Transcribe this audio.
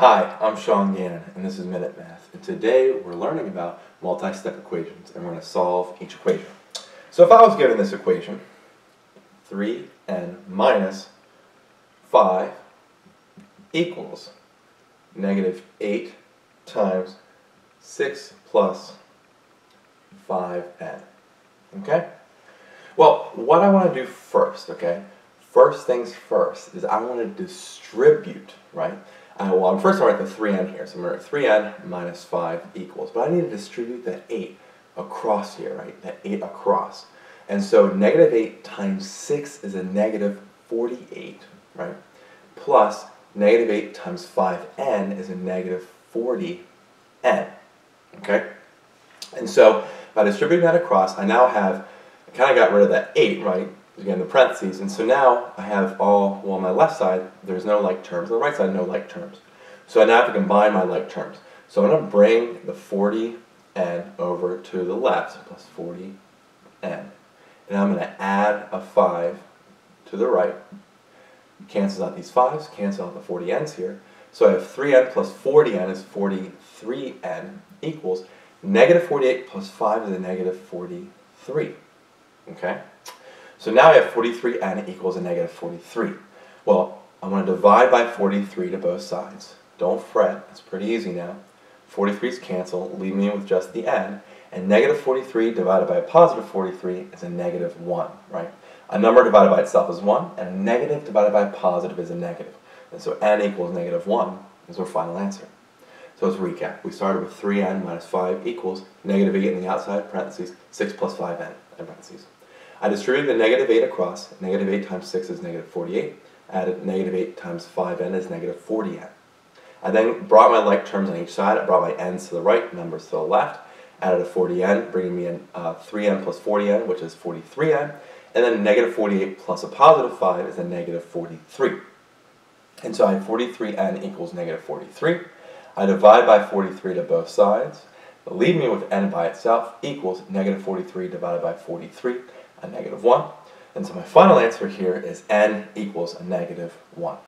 Hi, I'm Sean Gannon, and this is Minute Math. And today we're learning about multi-step equations, and we're going to solve each equation. So if I was given this equation, 3n minus 5 equals negative 8 times 6 plus 5n. Okay? Well, what I want to do first, okay, first things first, is I want to distribute, right? Uh, well, I'm first to write the 3n here. So write 3n minus 5 equals. But I need to distribute that 8 across here, right? That 8 across. And so negative 8 times 6 is a negative 48, right? Plus negative 8 times 5n is a negative 40n, okay? And so by distributing that across, I now have, I kind of got rid of that 8, right? Again the parentheses. And so now I have all, well on my left side, there's no like terms. On the right side, no like terms. So I now have to combine my like terms. So I'm going to bring the 40n over to the left, plus 40n. And I'm going to add a 5 to the right. Cancels out these 5s, cancel out the 40n's here. So I have 3n plus 40n is 43n equals negative 48 plus 5 is a negative 43. Okay? So now I have 43n equals a negative 43. Well, I'm going to divide by 43 to both sides. Don't fret, it's pretty easy now. 43's cancel, leave me with just the n. And negative 43 divided by a positive 43 is a negative 1, right? A number divided by itself is 1, and a negative divided by a positive is a negative. And so n equals negative 1 is our final answer. So let's recap. We started with 3n minus 5 equals negative 8 in the outside, parentheses, 6 plus 5n, in parentheses. I distributed the negative 8 across. Negative 8 times 6 is negative 48. Added negative 8 times 5n is negative 40n. I then brought my like terms on each side. I brought my n's to the right, numbers to the left. Added a 40n, bringing me in uh, 3n plus 40n, which is 43n. And then negative 48 plus a positive 5 is a negative 43. And so I have 43n equals negative 43. I divide by 43 to both sides. Leave me with n by itself equals negative 43 divided by 43 a negative 1. And so my final answer here is n equals a negative 1.